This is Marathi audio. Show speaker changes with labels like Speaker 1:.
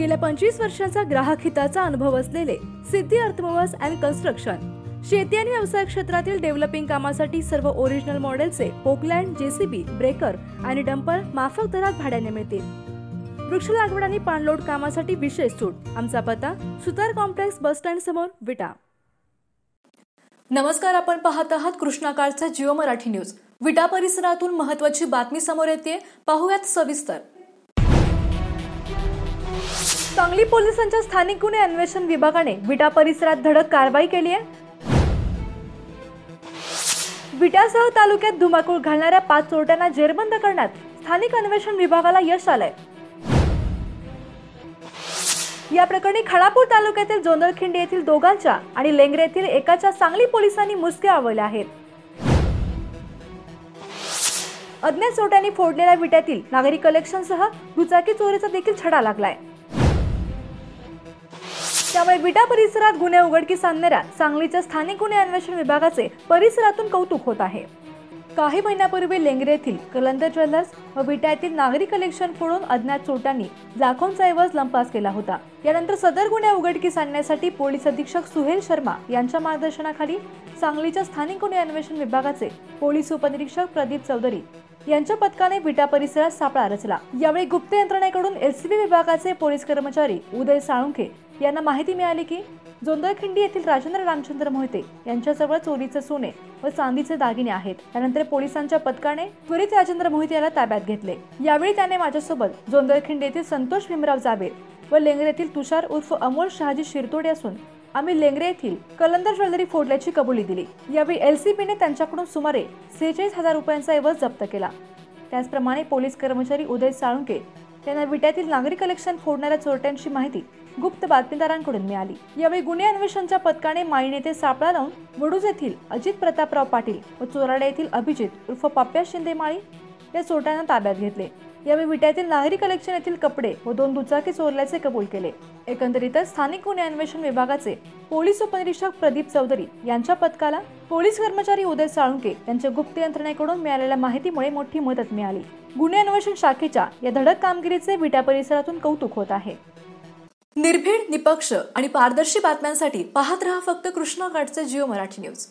Speaker 1: गेल्या पंचवीस वर्षांचा ग्राहक हिताचा अनुभव असलेले सिद्धी अर्थमोवर्स अँड कन्स्ट्रक्शन शेती आणि व्यवसाय क्षेत्रातील डेव्हलपिंग कामासाठी सर्व ओरिजिनल मॉडेलचे पोकलँड जेसीबी ब्रेकर आणि डंपर माफक दरात भाड्याने मिळतील. वृक्ष लागवड आणि पाणलोट कामासाठी विशेष सूट आमचा पत्ता सुतार कॉम्प्लेक्स बस स्टँड समोर विटा.
Speaker 2: नमस्कार आपण पाहत आहात कृष्णाकाळचा जिओ मराठी न्यूज. विटा परिसरातून महत्वाची बातमी समोर येते पाहूयात सविस्तर.
Speaker 1: सांगली पोलिसांच्या स्थानिक गुन्हे अन्वेषण विभागाने विटा परिसरात धडक कारवाई केली आहे. विटासह तालुक्यात धुमाकूळ घालणाऱ्या पाच चोरट्यांना जेरबंद करण्यात स्थानिक अन्वेषण विभागाला यश आलंय. या प्रकरणी खडापूर तालुक्यातील जोंदळखिंडी येथील दोघांच्या आणि लेंगरे येथील एकाच्या सांगली पोलिसांनी मुसके आवळल्या आहेत. अज्ञात चोरट्यांनी फोडलेल्या विट्यातील नागरी कलेक्शनसह दुचाकी चोरीचा देखील छडा लागलाय. त्यामुळे विटा परिसरात गुन्हे उघडकीस आणणाऱ्या सांगलीच्या स्थानिक गुन्हे अन्वेषण विभागाचे परिसरातून कौतुक होत आहे. काही महिन्यापूर्वी लेंगरे येथील कलंदर ज्वेलर्स व विटा येथील नागरी कलेक्शन फोडून अज्ञात चोरट्यांनी लाखोंचा ऐवज लंपास केला होता. यानंतर सदर गुन्हे उघडकीस आणण्यासाठी पोलीस अधीक्षक सुहेल शर्मा यांच्या मार्गदर्शनाखाली सांगलीच्या स्थानिक गुन्हे अन्वेषण विभागाचे पोलीस उपनिरीक्षक प्रदीप चौधरी यांच्या पथकाने विटा परिसरात सापळा रचला. यावेळी गुप्त यंत्रणेकडून एलसीबी विभागाचे पोलीस कर्मचारी उदय साळुंखे यांना माहिती मिळाली की जोंदळखिंडी येथील राजेंद्र रामचंद्र मोहिते यांच्याजवळ चोरीचे सोने व चांदीचे दागिने आहेत. त्यानंतर पोलिसांच्या पथकाने त्वरित राजेंद्र मोहिते याला ताब्यात घेतले. यावेळी त्याने माझ्यासोबत जोंदळखिंडी येथील संतोष भीमराव जाबेर व लेंगरे येथील तुषार उर्फ अमोल शहाजी शिरतोडे असून आम्ही लेंगरे येथील कलंदर ज्वेलरी फोडल्याची कबुली दिली. यावेळी एलसीबीने त्यांच्याकडून सुमारे सेहेचाळीस हजार रुपयांचा एवज जप्त केला. त्याचप्रमाणे पोलीस कर्मचारी उदय साळुंके यांना विट्यातील नागरी कलेक्शन फोडणाऱ्या चोरट्यांची माहिती गुप्त बातमीदारांकडून मिळाली. यावेळी गुन्हे अन्वेषणच्या पथकाने माईन येथे सापळा लावून वडूज येथील अजित प्रतापराव पाटील व चोराडे येथील अभिजित उर्फ पाप्या शिंदे माळी या चोरट्यांना ताब्यात घेतले. यावेळी विट्यातील नागरी कलेक्शन येथील कपडे व दोन दुचाकी चोरल्याचे कबूल केले. एकंदरीतच स्थानिक गुन्हे अन्वेषण विभागाचे पोलीस उपनिरीक्षक प्रदीप चौधरी यांच्या पथकाला पोलीस कर्मचारी उदय साळुंके यांच्या गुप्त यंत्रणेकडून मिळालेल्या माहितीमुळे मोठी मदत मिळाली. गुन्हे अन्वेषण शाखेच्या या धडक कामगिरीचे विटा परिसरातून कौतुक होत आहे.
Speaker 2: निर्भीड निपक्ष आणि पारदर्शी बातम्यांसाठी पाहत रहा फक्त कृष्णा कृष्णाकाठचे जिओ मराठी न्यूज.